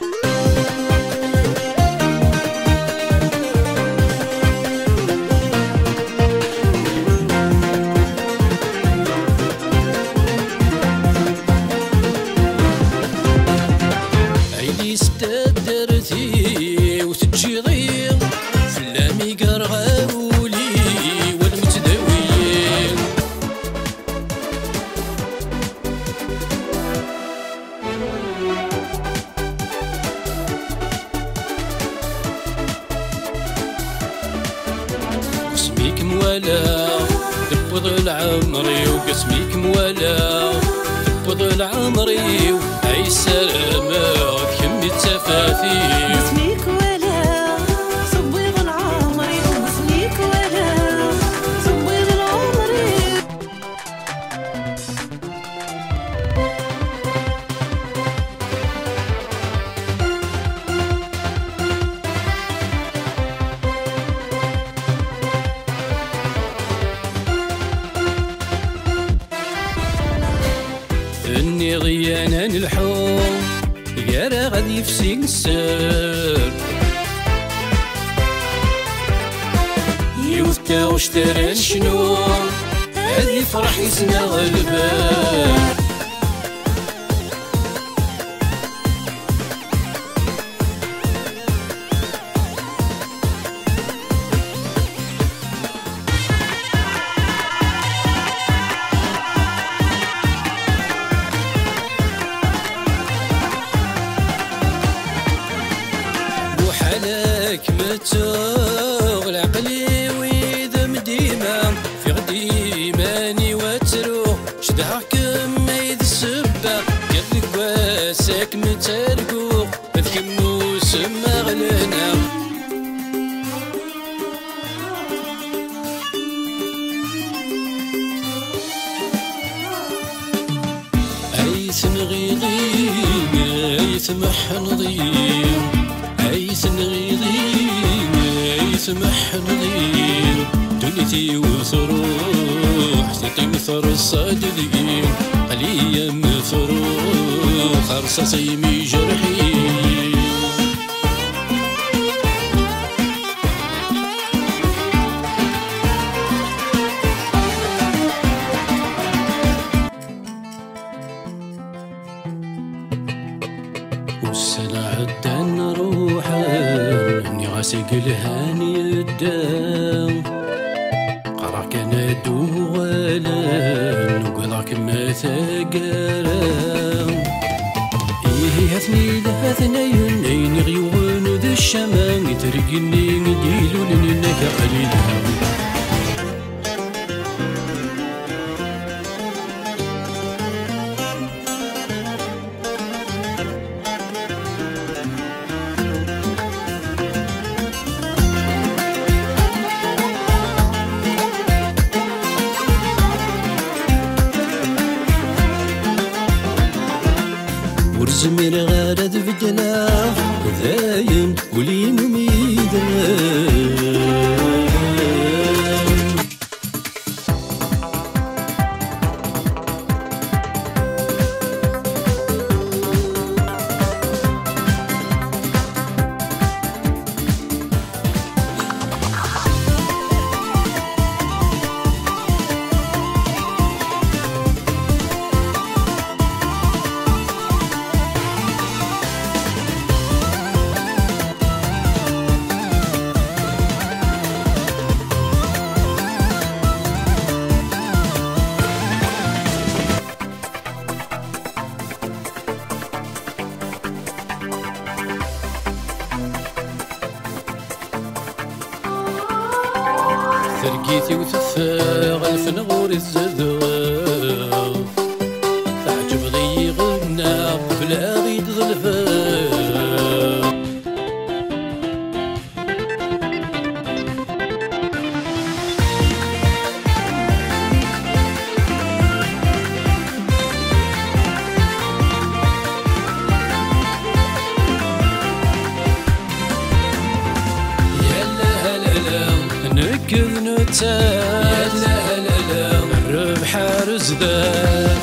Bye. مولا. تبوض العمري وقسميك مولا. تبوض العمري اي سلامة كم التفاثيل. إني ضيانا الحوم يا را غادي يفسي السر يوثكا واشترى شنو؟ هذي فرح يسنا غلبان. مديمة في غدي ماني وتروح شدعك ما يدسبة قالك واسك مترقوق بذك موسم غلنا أيثم غيظيم أيثم حنظيم أيثم غيظيم أيثم حنظيم دنيتي وثروح تقيم ثر الصادقين قليا مثروح رصاصي مي جرحين والسنة عدا نروحا اني غاسق الهاني الدام دوغالا نقضاك ما ثقرام إيه هثني لهثنين أين غيوان ذا الشمان ترقني ديلو لنك قليلا. ورزمير غارد بدلا ذاين ولي مميدنا ثرقيتي وتفاغ الفنغور الزذغ يا لا لا لا الربح رزدان